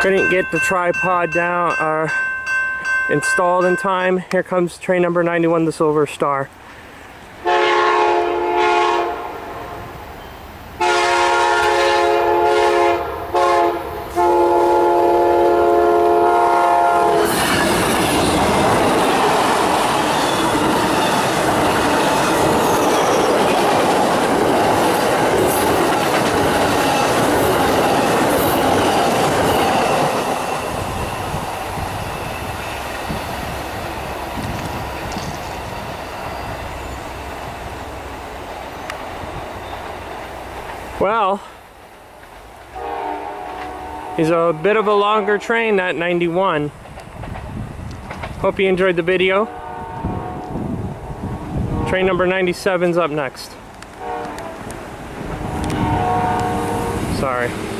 Couldn't get the tripod down uh, installed in time. Here comes train number 91, the Silver Star. Well, he's a bit of a longer train, that 91. Hope you enjoyed the video. Train number 97's up next. Sorry.